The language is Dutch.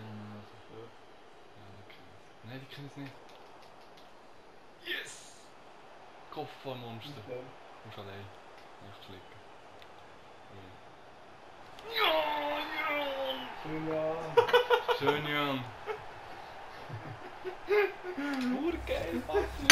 Ja, Fontaine. Ja. Ja, die kennen es. Nein, die kennen es nicht. Yes! Kopfballmonster. Okay. Musst allein nachklicken. Schön, ja. Schön, Jan. Urgeil, Patrick.